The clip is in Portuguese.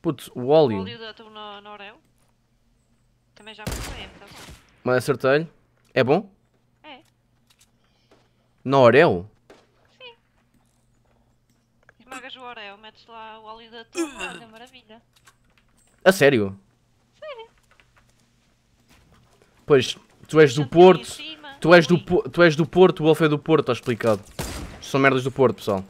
Putz, o óleo. O óleo. da atum no, no Oreo. Também já me é tá bom. Mas acertei-lhe. É bom? É, Na Oreo? esmagas o Oreo, metes lá o óleo da tua, olha, é maravilha. A sério? Pois, tu és do Porto. Tu és do, tu és do Porto, o Wolf é do Porto, está explicado. São merdas do Porto, pessoal.